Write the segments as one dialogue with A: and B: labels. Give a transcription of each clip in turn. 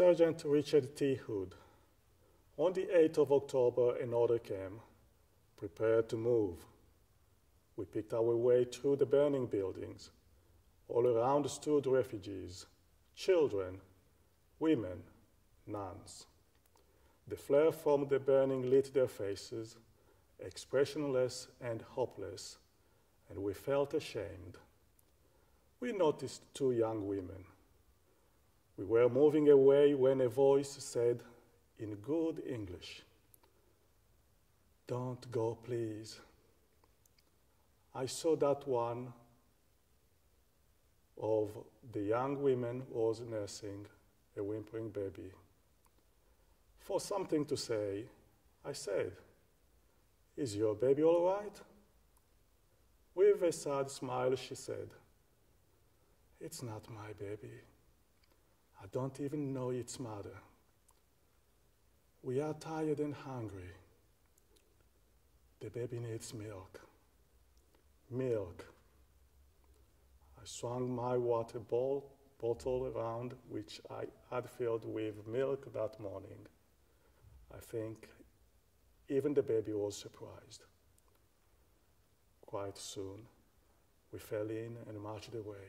A: Sergeant Richard T. Hood. On the 8th of October, an order came, prepared to move. We picked our way through the burning buildings. All around stood refugees, children, women, nuns. The flare from the burning lit their faces, expressionless and hopeless, and we felt ashamed. We noticed two young women. We were moving away when a voice said in good English, Don't go, please. I saw that one of the young women was nursing a whimpering baby. For something to say, I said, Is your baby all right? With a sad smile, she said, It's not my baby. I don't even know its mother. We are tired and hungry. The baby needs milk. Milk. I swung my water bowl, bottle around, which I had filled with milk that morning. I think even the baby was surprised. Quite soon, we fell in and marched away.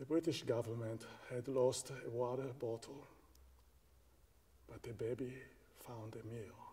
A: The British government had lost a water bottle, but the baby found a meal.